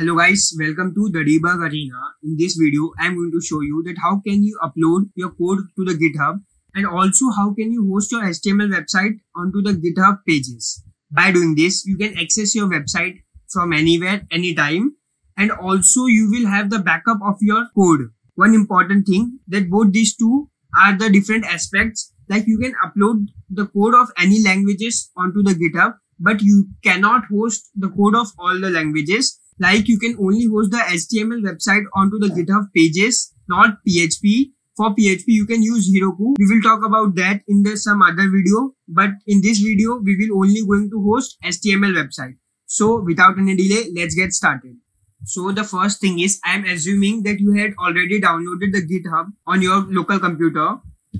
Hello guys, welcome to the Debug Arena. In this video, I am going to show you that how can you upload your code to the GitHub and also how can you host your HTML website onto the GitHub pages. By doing this, you can access your website from anywhere, anytime and also you will have the backup of your code. One important thing that both these two are the different aspects like you can upload the code of any languages onto the GitHub but you cannot host the code of all the languages like you can only host the HTML website onto the GitHub pages, not PHP. For PHP, you can use Heroku. We will talk about that in the some other video. But in this video, we will only going to host HTML website. So without any delay, let's get started. So the first thing is I am assuming that you had already downloaded the GitHub on your local computer.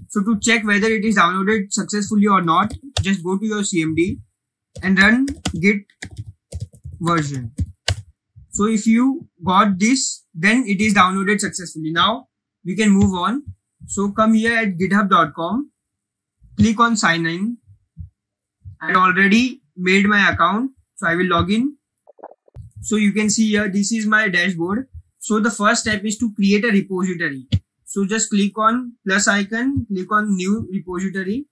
So to check whether it is downloaded successfully or not, just go to your CMD and run git version. So if you got this, then it is downloaded successfully. Now we can move on. So come here at github.com, click on sign in. I already made my account. So I will log in. So you can see here, this is my dashboard. So the first step is to create a repository. So just click on plus icon, click on new repository.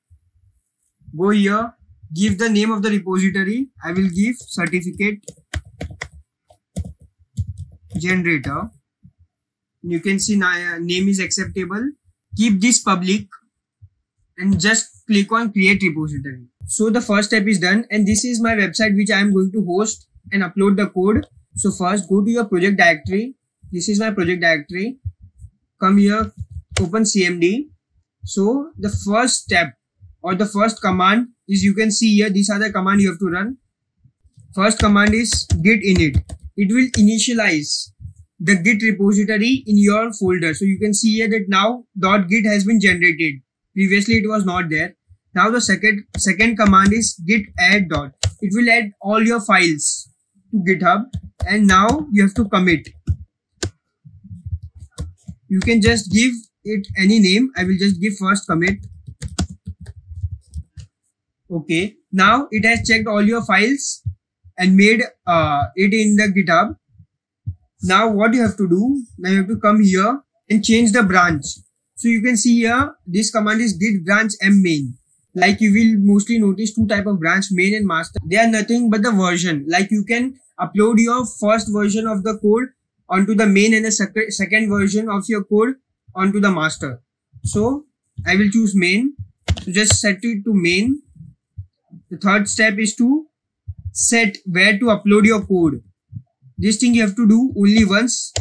Go here, give the name of the repository. I will give certificate generator. You can see name is acceptable. Keep this public and just click on create repository. So the first step is done and this is my website which i am going to host and upload the code. So first go to your project directory. This is my project directory. Come here open cmd so the first step or the first command is you can see here these are the command you have to run. First command is git init it will initialize the git repository in your folder. So you can see here that now .git has been generated. Previously it was not there. Now the second second command is git add dot. It will add all your files to GitHub and now you have to commit. You can just give it any name. I will just give first commit. Okay. Now it has checked all your files and made uh, it in the GitHub. Now what you have to do, now you have to come here and change the branch. So you can see here, this command is git branch m main. Like you will mostly notice two type of branch, main and master. They are nothing but the version. Like you can upload your first version of the code onto the main and the sec second version of your code onto the master. So I will choose main. So just set it to main. The third step is to set where to upload your code. This thing you have to do only once.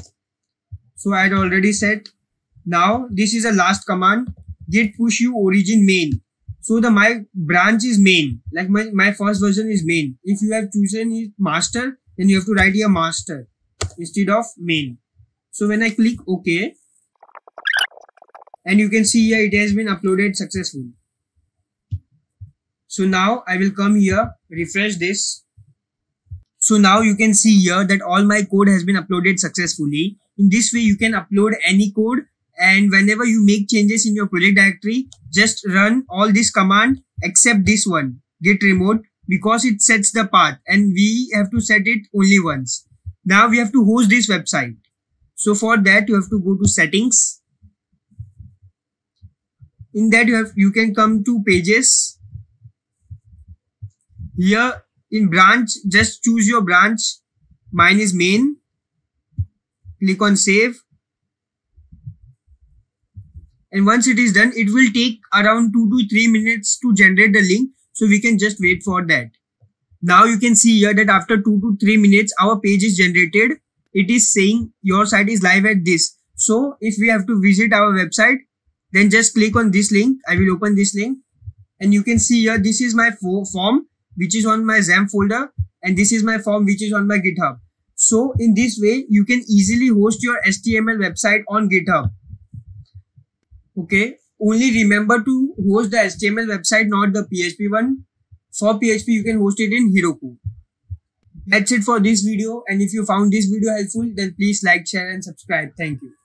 So I had already set. Now this is a last command. Git push you origin main. So the my branch is main. Like my, my first version is main. If you have chosen master, then you have to write here master instead of main. So when I click OK, and you can see here it has been uploaded successfully. So now I will come here, refresh this so now you can see here that all my code has been uploaded successfully. In this way, you can upload any code and whenever you make changes in your project directory, just run all this command except this one, git remote because it sets the path and we have to set it only once. Now we have to host this website. So for that, you have to go to settings. In that you have, you can come to pages. Here in branch just choose your branch. Mine is main. Click on save. And once it is done it will take around 2 to 3 minutes to generate the link. So we can just wait for that. Now you can see here that after 2 to 3 minutes our page is generated. It is saying your site is live at this. So if we have to visit our website then just click on this link. I will open this link. And you can see here this is my form which is on my XAMPP folder and this is my form which is on my GitHub. So in this way, you can easily host your HTML website on GitHub. Okay. Only remember to host the HTML website, not the PHP one. For PHP, you can host it in Heroku. That's it for this video. And if you found this video helpful, then please like, share and subscribe. Thank you.